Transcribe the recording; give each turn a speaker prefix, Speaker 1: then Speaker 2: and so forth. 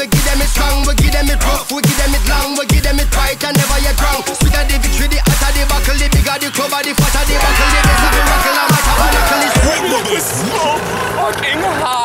Speaker 1: We give them it strong, we give them it rough. We give them it long, we give them it tight And never yet wrong. Sweeter the victory, the hotter the buckle The bigger the club, the fatter the buckle The bigger the rockle, I'm a tabernacle It's Witness
Speaker 2: Smoke, fucking hot